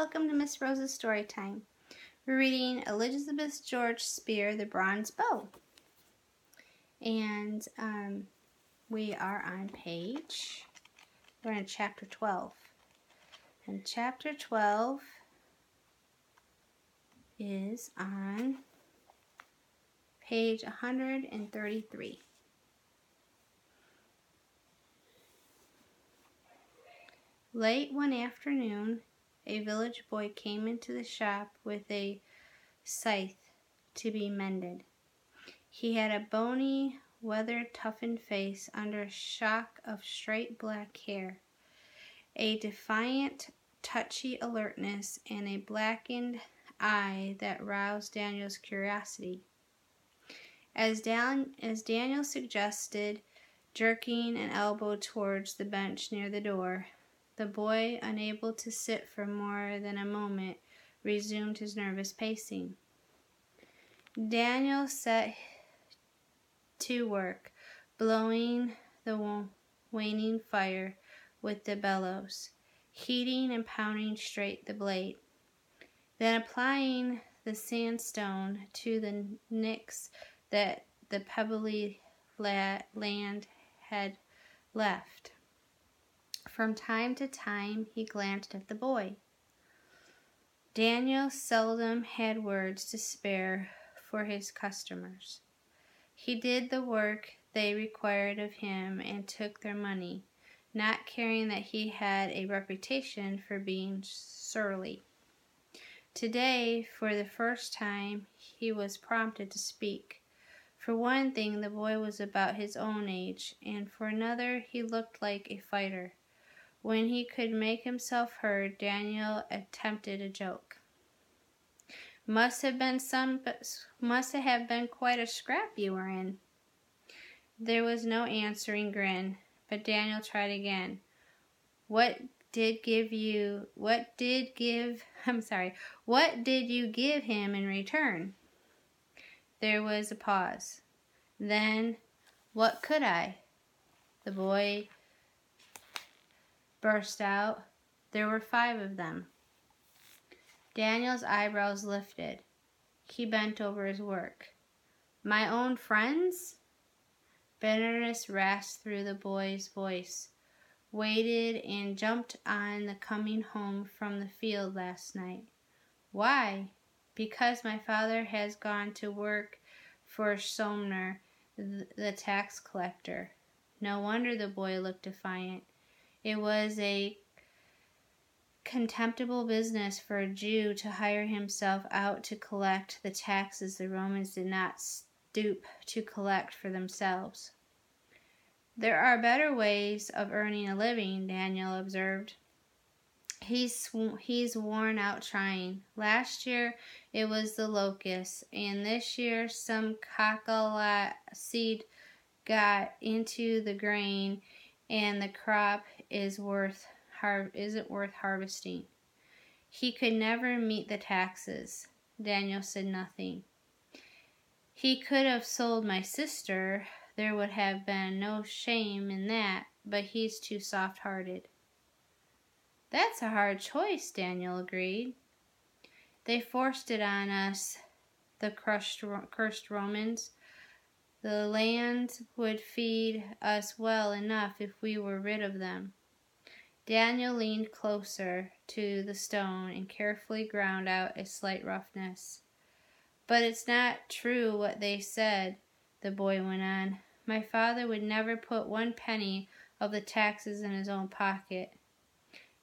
welcome to Miss Rose's Story Time. We're reading Elizabeth George Speare, The Bronze Bow. And um, we are on page, we're in chapter 12. And chapter 12 is on page 133. Late one afternoon, a village boy came into the shop with a scythe to be mended. He had a bony, weather toughened face under a shock of straight black hair, a defiant, touchy alertness, and a blackened eye that roused Daniel's curiosity. As, Dan- as Daniel suggested, jerking an elbow towards the bench near the door, the boy, unable to sit for more than a moment, resumed his nervous pacing. Daniel set to work, blowing the waning fire with the bellows, heating and pounding straight the blade, then applying the sandstone to the nicks that the pebbly land had left. From time to time he glanced at the boy. Daniel seldom had words to spare for his customers. He did the work they required of him and took their money, not caring that he had a reputation for being surly. Today, for the first time, he was prompted to speak. For one thing, the boy was about his own age, and for another, he looked like a fighter. When he could make himself heard, Daniel attempted a joke. Must have been some must have been quite a scrap you were in. There was no answering grin, but Daniel tried again. What did give you what did give I'm sorry, what did you give him in return? There was a pause. Then what could I? The boy burst out. There were five of them. Daniel's eyebrows lifted. He bent over his work. My own friends? Bitterness rasped through the boy's voice. Waited and jumped on the coming home from the field last night. Why? Because my father has gone to work for Somner, the tax collector. No wonder the boy looked defiant. It was a contemptible business for a Jew to hire himself out to collect the taxes the Romans did not stoop to collect for themselves. There are better ways of earning a living, Daniel observed. He's he's worn out trying. Last year it was the locusts, and this year some cockle seed got into the grain and the crop is worth har- isn't worth harvesting. He could never meet the taxes. Daniel said nothing. He could have sold my sister. There would have been no shame in that, but he's too soft hearted. That's a hard choice, Daniel agreed. They forced it on us, the crushed, cursed Romans. The land would feed us well enough if we were rid of them. Daniel leaned closer to the stone and carefully ground out a slight roughness. But it's not true what they said, the boy went on. My father would never put one penny of the taxes in his own pocket.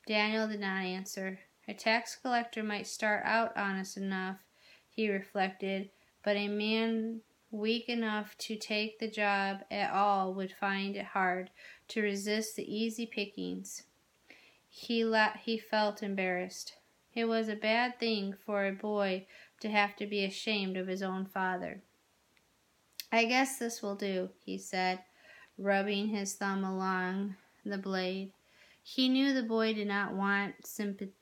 Daniel did not answer. A tax collector might start out honest enough, he reflected, but a man weak enough to take the job at all would find it hard to resist the easy pickings. He la- he felt embarrassed. It was a bad thing for a boy to have to be ashamed of his own father. I guess this will do, he said, rubbing his thumb along the blade. He knew the boy did not want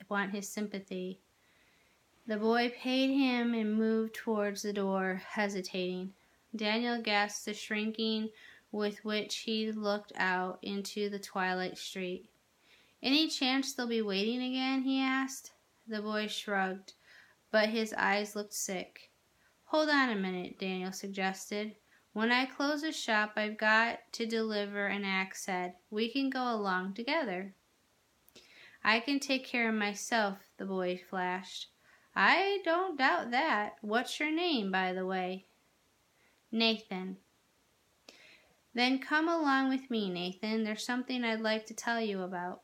want his sympathy. The boy paid him and moved towards the door, hesitating. Daniel guessed the shrinking with which he looked out into the twilight street. Any chance they'll be waiting again? he asked. The boy shrugged, but his eyes looked sick. Hold on a minute, Daniel suggested. When I close the shop, I've got to deliver an axe head. We can go along together. I can take care of myself, the boy flashed. I don't doubt that. What's your name, by the way? Nathan. Then come along with me, Nathan. There's something I'd like to tell you about.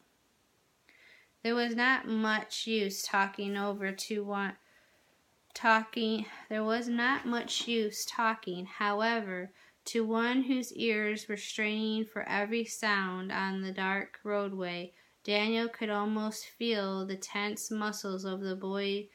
There was not much use talking over to one talking there was not much use talking, however, to one whose ears were straining for every sound on the dark roadway. Daniel could almost feel the tense muscles of the boy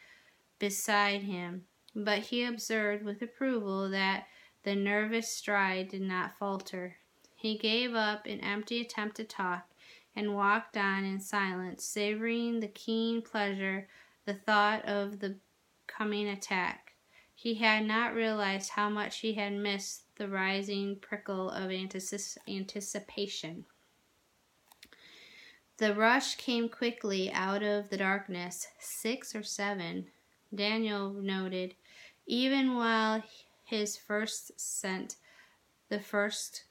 beside him, but he observed with approval that the nervous stride did not falter. He gave up an empty attempt to talk and walked on in silence, savoring the keen pleasure the thought of the coming attack. He had not realized how much he had missed the rising prickle of anticipation. The rush came quickly out of the darkness, six or seven, Daniel noted, even while his first sent the first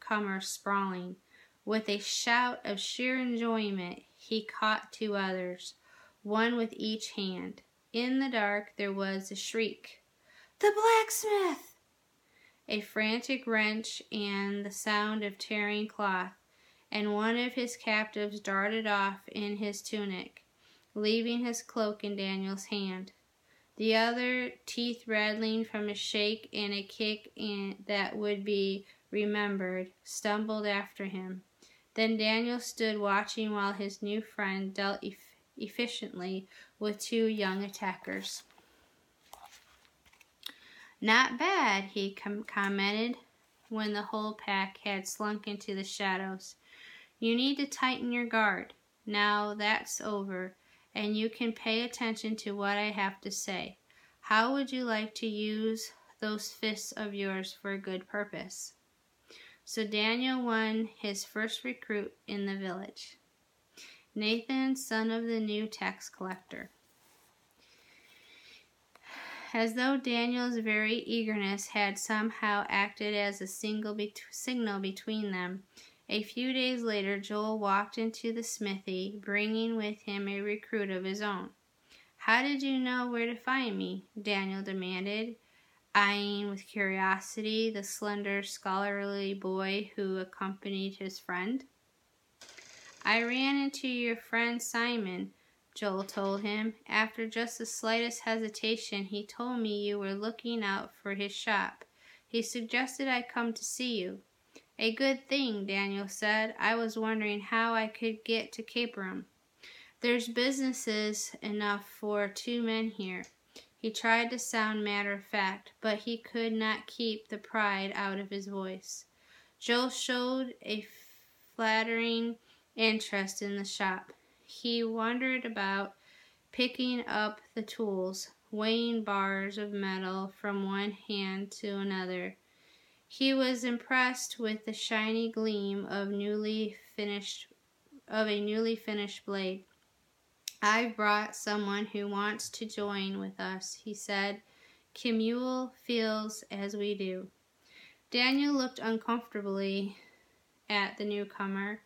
comer sprawling. With a shout of sheer enjoyment, he caught two others, one with each hand. In the dark there was a shriek. The blacksmith! A frantic wrench and the sound of tearing cloth, and one of his captives darted off in his tunic, leaving his cloak in Daniel's hand. The other, teeth rattling from a shake and a kick and that would be remembered, stumbled after him. Then Daniel stood watching while his new friend dealt efficiently with two young attackers. Not bad, he com- commented when the whole pack had slunk into the shadows. You need to tighten your guard. Now that's over, and you can pay attention to what I have to say. How would you like to use those fists of yours for a good purpose? So Daniel won his first recruit in the village. Nathan, son of the new tax collector. As though Daniel's very eagerness had somehow acted as a single be- signal between them, a few days later Joel walked into the smithy, bringing with him a recruit of his own. How did you know where to find me? Daniel demanded, eyeing with curiosity the slender, scholarly boy who accompanied his friend. I ran into your friend Simon, Joel told him. After just the slightest hesitation, he told me you were looking out for his shop. He suggested I come to see you. A good thing, Daniel said. I was wondering how I could get to Capernaum. There's businesses enough for two men here. He tried to sound matter of fact, but he could not keep the pride out of his voice. Joel showed a flattering interest in the shop. He wandered about, picking up the tools, weighing bars of metal from one hand to another. He was impressed with the shiny gleam of newly finished of a newly finished blade. I've brought someone who wants to join with us, he said. Kemuel feels as we do. Daniel looked uncomfortably at the newcomer.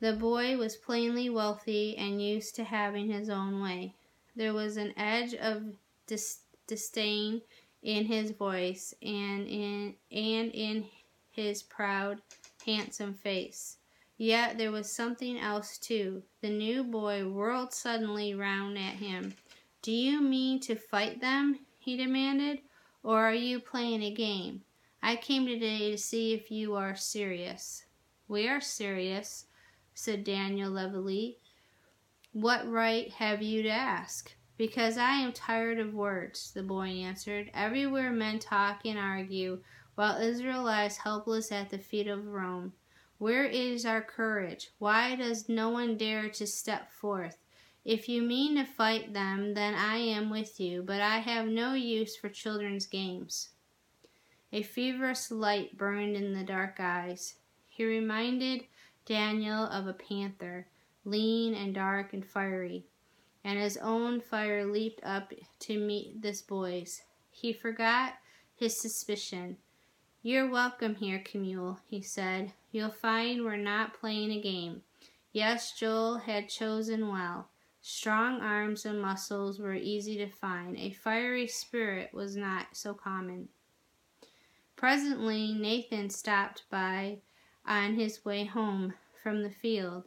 The boy was plainly wealthy and used to having his own way. There was an edge of dis- disdain in his voice and in and in his proud, handsome face. Yet there was something else too. The new boy whirled suddenly round at him. Do you mean to fight them? he demanded. Or are you playing a game? I came today to see if you are serious. We are serious, said Daniel levelly. What right have you to ask? Because I am tired of words, the boy answered. Everywhere men talk and argue, while Israel lies helpless at the feet of Rome. Where is our courage? Why does no one dare to step forth? If you mean to fight them, then I am with you, but I have no use for children's games. A feverish light burned in the dark eyes. He reminded Daniel of a panther, lean and dark and fiery, and his own fire leaped up to meet this boy's. He forgot his suspicion. You're welcome here, Kemuel, he said. You'll find we're not playing a game. Yes, Joel had chosen well. Strong arms and muscles were easy to find. A fiery spirit was not so common. Presently, Nathan stopped by on his way home from the field,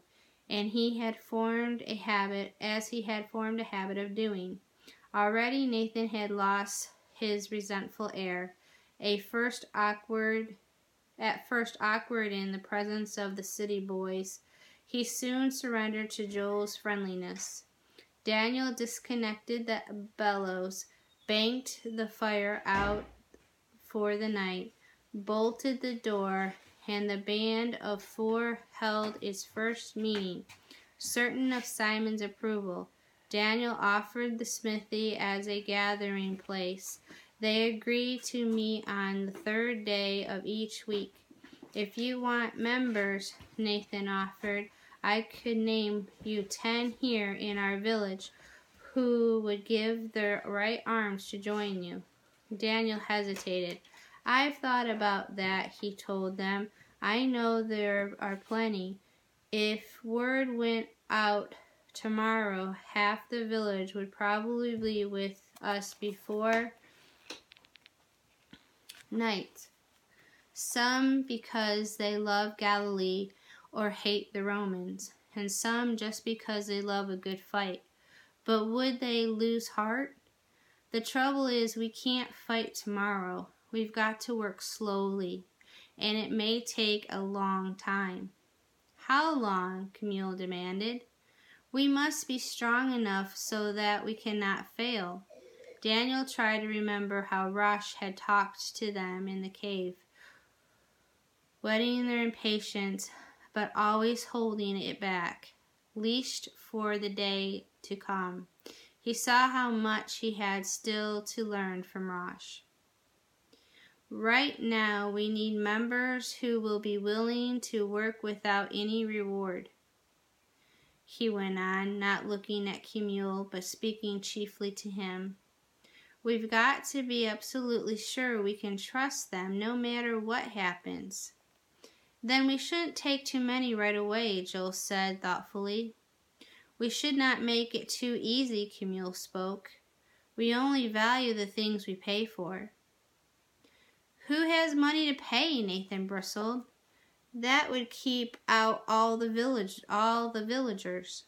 and he had formed a habit, as he had formed a habit of doing. Already Nathan had lost his resentful air, a first awkward, at first awkward in the presence of the city boys. He soon surrendered to Joel's friendliness. Daniel disconnected the bellows, banked the fire out for the night, bolted the door, and the band of four held its first meeting, certain of Simon's approval. Daniel offered the smithy as a gathering place. They agreed to meet on the third day of each week. If you want members, Nathan offered, I could name you ten here in our village who would give their right arms to join you. Daniel hesitated. I've thought about that, he told them. I know there are plenty. If word went out tomorrow, half the village would probably be with us before night. Some because they love Galilee or hate the Romans, and some just because they love a good fight. But would they lose heart? The trouble is, we can't fight tomorrow. We've got to work slowly, and it may take a long time. How long? Kemuel demanded. We must be strong enough so that we cannot fail. Daniel tried to remember how Rosh had talked to them in the cave, whetting their impatience but always holding it back, leashed for the day to come. He saw how much he had still to learn from Rosh. Right now, we need members who will be willing to work without any reward. He went on, not looking at Kemuel, but speaking chiefly to him. We've got to be absolutely sure we can trust them no matter what happens. Then we shouldn't take too many right away, Joel said thoughtfully. We should not make it too easy, Kemuel spoke. We only value the things we pay for. Who has money to pay? Nathan bristled. That would keep out all the village all the villagers.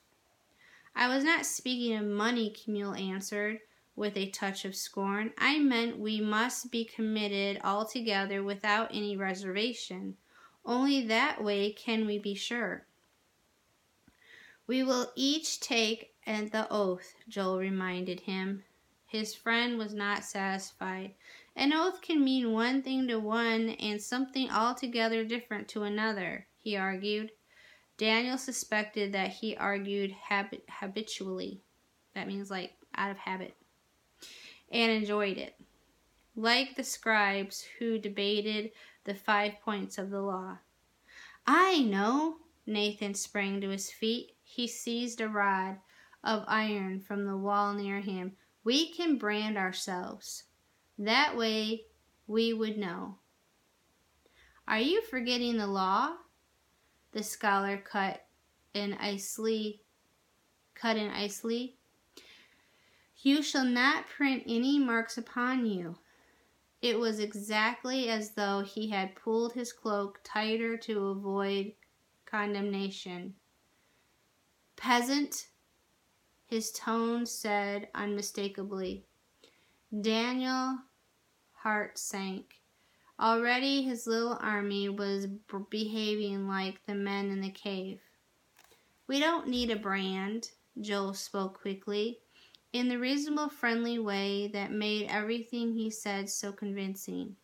I was not speaking of money, Kemuel answered with a touch of scorn. I meant we must be committed altogether without any reservation. Only that way can we be sure. We will each take the oath, Joel reminded him. His friend was not satisfied. An oath can mean one thing to one and something altogether different to another, he argued. Daniel suspected that he argued habit- habitually. That means like out of habit. And enjoyed it. Like the scribes who debated the five points of the law. I know! Nathan sprang to his feet. He seized a rod of iron from the wall near him. We can brand ourselves. That way we would know. Are you forgetting the law? The scholar cut in icily cut in icily. You shall not print any marks upon you. It was exactly as though he had pulled his cloak tighter to avoid condemnation. Peasant, his tone said unmistakably. Daniel heart sank. Already his little army was behaving like the men in the cave. We don't need a brand, Joel spoke quickly in the reasonable, friendly way that made everything he said so convincing.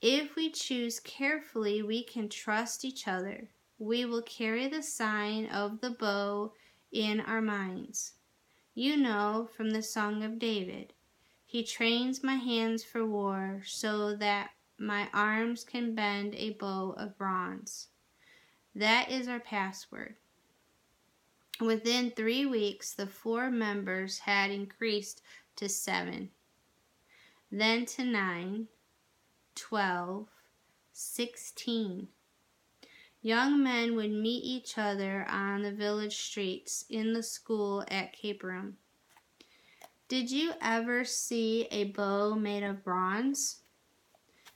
If we choose carefully, we can trust each other. We will carry the sign of the bow in our minds. You know from the Song of David, He trains my hands for war so that my arms can bend a bow of bronze. That is our password. Within three weeks, the four members had increased to seven, then to nine, twelve, sixteen. Young men would meet each other on the village streets, in the school at Capernaum. Did you ever see a bow made of bronze?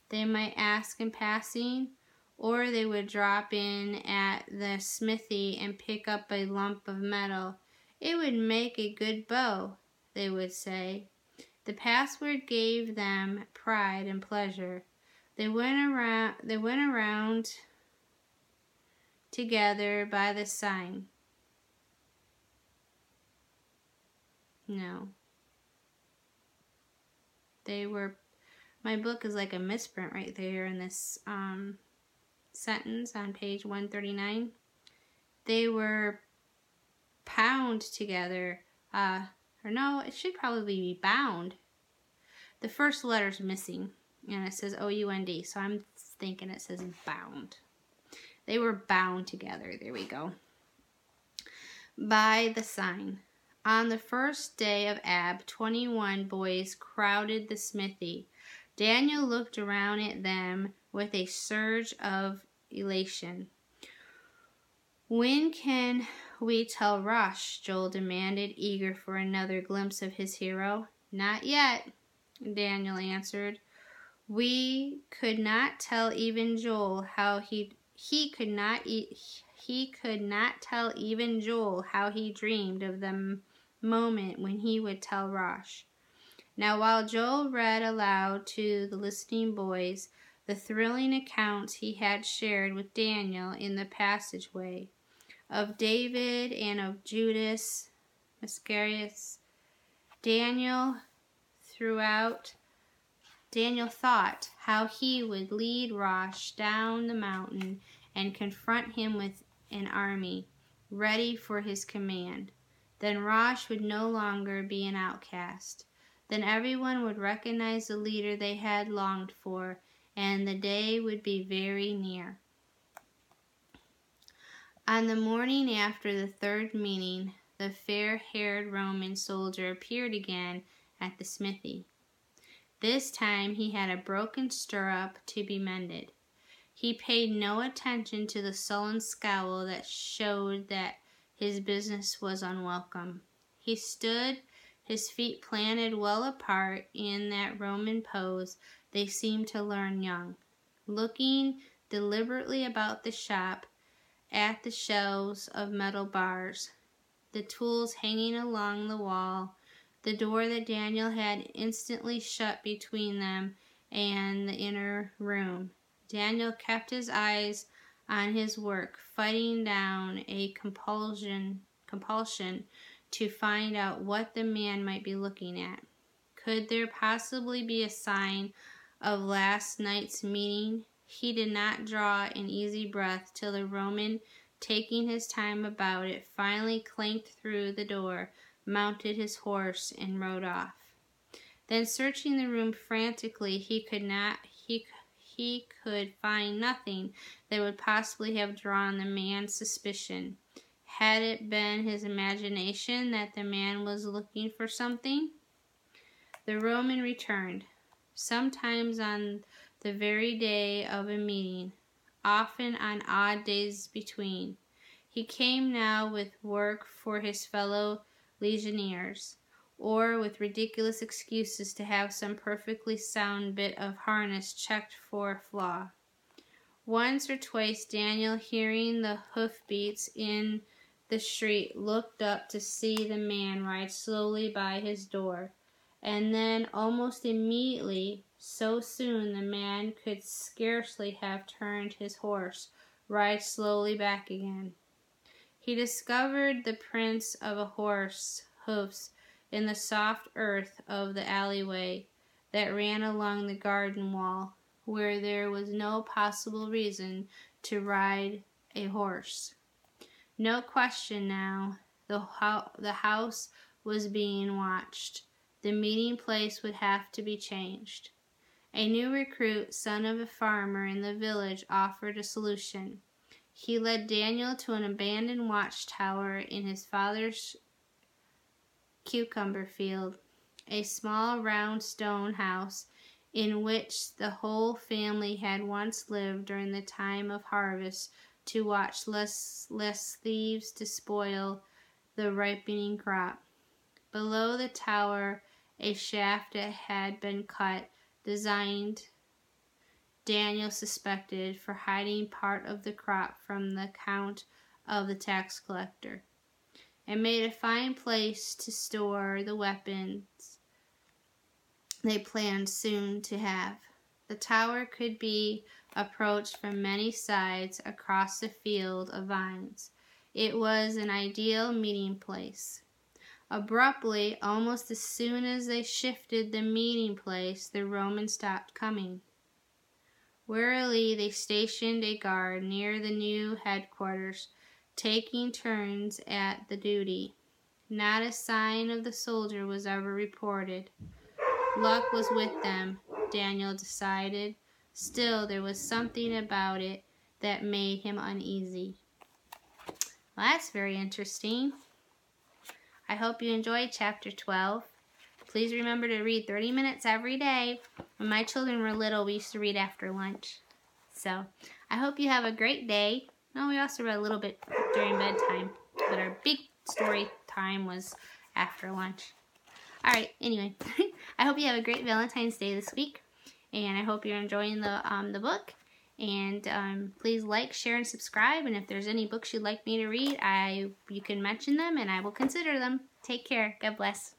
They might ask in passing, or they would drop in at the smithy and pick up a lump of metal. It would make a good bow, they would say. The password gave them pride and pleasure. They went around they went around together by the sign. No. They were, my book is like a misprint right there in this um, sentence on page 139. They were pound together. Uh, or no, it should probably be bound. The first letter's missing, and it says O U N D, so I'm thinking it says bound. They were bound together. There we go. By the sign. On the first day of Ab, 21 boys crowded the smithy. Daniel looked around at them with a surge of elation. When can we tell Rosh? Joel demanded, eager for another glimpse of his hero. Not yet, Daniel answered. We could not tell even Joel how he he could not he could not tell even Joel how he dreamed of the moment when he would tell Rosh. Now while Joel read aloud to the listening boys the thrilling accounts he had shared with Daniel in the passageway of David and of Judas Iscariot, Daniel throughout Daniel thought how he would lead Rosh down the mountain and confront him with an army ready for his command. Then Rosh would no longer be an outcast. Then everyone would recognize the leader they had longed for, and the day would be very near. On the morning after the third meeting, the fair haired Roman soldier appeared again at the smithy. This time he had a broken stirrup to be mended. He paid no attention to the sullen scowl that showed that his business was unwelcome. He stood, his feet planted well apart in that Roman pose they seemed to learn young, looking deliberately about the shop at the shelves of metal bars, the tools hanging along the wall, the door that Daniel had instantly shut between them and the inner room. Daniel kept his eyes on his work, fighting down a compulsion compulsion to find out what the man might be looking at. Could there possibly be a sign of last night's meeting? He did not draw an easy breath till the Roman, taking his time about it, finally clanked through the door mounted his horse, and rode off. Then, searching the room frantically, he could not he he could find nothing that would possibly have drawn the man's suspicion. Had it been his imagination that the man was looking for something? The Roman returned, sometimes on the very day of a meeting, often on odd days between. He came now with work for his fellow legionnaires, or with ridiculous excuses to have some perfectly sound bit of harness checked for a flaw. Once or twice Daniel, hearing the hoof beats in the street, looked up to see the man ride slowly by his door, and then almost immediately, so soon the man could scarcely have turned his horse, ride slowly back again. He discovered the prints of a horse's hoofs in the soft earth of the alleyway that ran along the garden wall, where there was no possible reason to ride a horse. No question now, the, ho- the house was being watched. The meeting place would have to be changed. A new recruit, son of a farmer in the village, offered a solution. He led Daniel to an abandoned watchtower in his father's cucumber field, a small round stone house in which the whole family had once lived during the time of harvest to watch less, less thieves despoil the ripening crop. Below the tower, a shaft that had been cut, designed, Daniel suspected, for hiding part of the crop from the count of the tax collector, and made a fine place to store the weapons they planned soon to have. The tower could be approached from many sides across the field of vines. It was an ideal meeting place. Abruptly, almost as soon as they shifted the meeting place, the Romans stopped coming. Wearily, they stationed a guard near the new headquarters, taking turns at the duty. Not a sign of the soldier was ever reported. Luck was with them, Daniel decided. Still, there was something about it that made him uneasy. Well, that's very interesting. I hope you enjoyed chapter 12. Please remember to read 30 minutes every day. When my children were little, we used to read after lunch. So, I hope you have a great day. No, we also read a little bit during bedtime, but our big story time was after lunch. All right, anyway, I hope you have a great Valentine's Day this week, and I hope you're enjoying the um, the book. And um, please like, share, and subscribe. And if there's any books you'd like me to read, I you can mention them, and I will consider them. Take care. God bless.